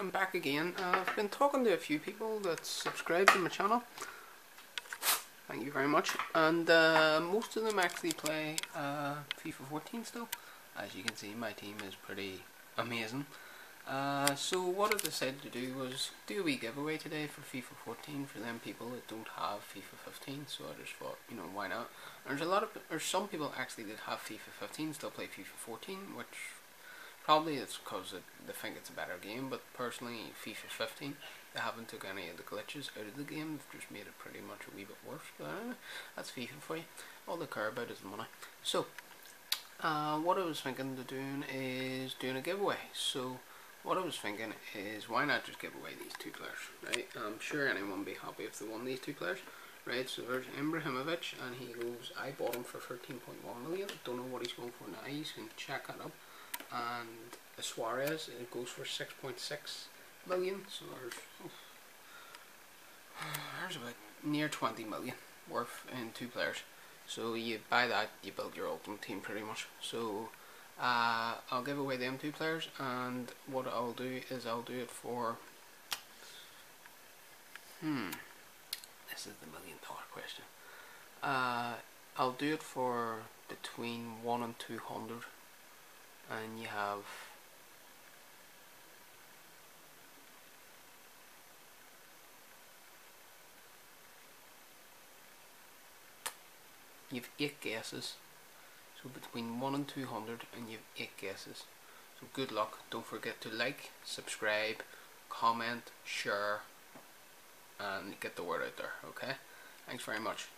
I'm back again. Uh, I've been talking to a few people that subscribe to my channel. Thank you very much. And uh, most of them actually play uh, FIFA 14 still. As you can see, my team is pretty amazing. Uh, so what I decided to do was do a wee giveaway today for FIFA 14 for them people that don't have FIFA 15. So I just thought, you know, why not? There's a lot of, there's some people actually that have FIFA 15 still play FIFA 14, which probably it's because they think it's a better game. But personally, FIFA 15, they haven't took any of the glitches out of the game. They've just made it pretty much a wee bit worse. Uh, that's FIFA for you. All they care about is the money. So. Uh, what I was thinking of doing is doing a giveaway. So what I was thinking is why not just give away these two players, right? I'm sure anyone would be happy if they won these two players, right? So there's Ibrahimovic and he goes, I bought him for 13.1 million, don't know what he's going for now, you can check that up. And Suarez, it goes for 6.6 million, so there's, oh, there's about near 20 million worth in two players. So you buy that, you build your ultimate team pretty much. So uh, I'll give away them two players and what I'll do is I'll do it for hmm this is the million dollar question uh, I'll do it for between 1 and 200 and you have you've 8 guesses so between 1 and 200 and you have 8 guesses. So good luck. Don't forget to like, subscribe, comment, share and get the word out there. Okay? Thanks very much.